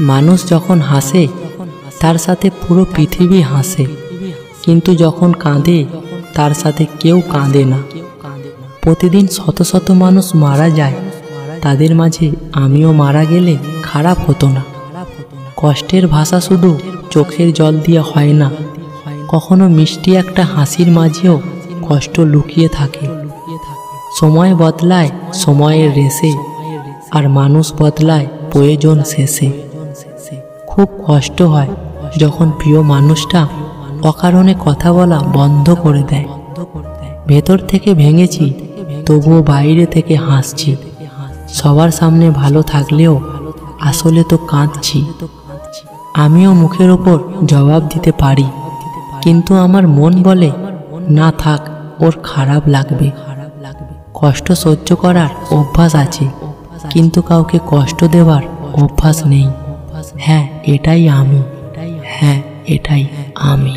মানুষ যখন হাসে, তার সাথে পুরো পৃথিবী হাসে। কিন্তু যখন কাঁদে, তার সাথে কেউ কাঁদে না। প্রতিদিন শত শত মানুষ মারা যায়। তাদের মাঝে আমিও মারা গেলে খারাপ হতো না। কষ্টের ভাষা শুধু চোখের জল দিয়ে হয় না। কখনো মিষ্টি একটা হাসির মাঝেও কষ্ট লুকিয়ে থাকে। সময় বদলায় সময়ের রেসে আর মানুষ বদলায় প্রয়োজন শেষে। খুব কষ্ট হয় যখন প্রিয় মানুষটা অকারণে কথা বলা বন্ধ করে দেয়। ভেতর থেকে ভেঙেছি, তবুও বাইরে থেকে হাসছি। সবার সামনে ভালো থাকলেও আসলে তো কাঁদছি। আমিও মুখের ওপর জবাব দিতে পারি, কিন্তু আমার মন বলে, না থাক, ওর খারাপ লাগবে। কষ্ট সহ্য করার অভ্যাস আছে, কিন্তু কাউকে কষ্ট দেওয়ার অভ্যাস নেই। হ্যাঁ এটাই আমি হ্যাঁ এটাই আমি